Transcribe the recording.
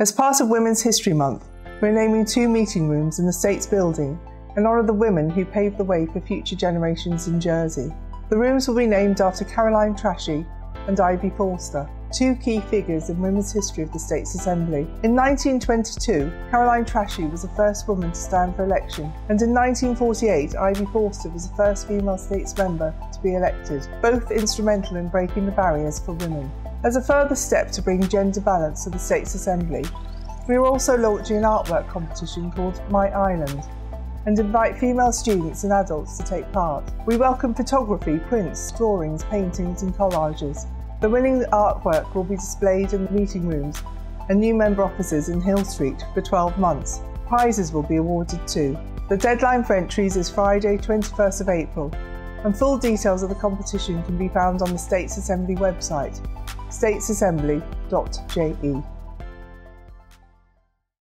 As part of Women's History Month, we're naming two meeting rooms in the States building in honour of the women who paved the way for future generations in Jersey. The rooms will be named after Caroline Trachy and Ivy Forster, two key figures in women's history of the States Assembly. In 1922, Caroline Trachy was the first woman to stand for election, and in 1948, Ivy Forster was the first female states member to be elected, both instrumental in breaking the barriers for women. As a further step to bring gender balance to the States Assembly, we are also launching an artwork competition called My Island and invite female students and adults to take part. We welcome photography, prints, drawings, paintings and collages. The winning artwork will be displayed in the meeting rooms and new member offices in Hill Street for 12 months. Prizes will be awarded too. The deadline for entries is Friday 21st of April and full details of the competition can be found on the States Assembly website, statesassembly.je.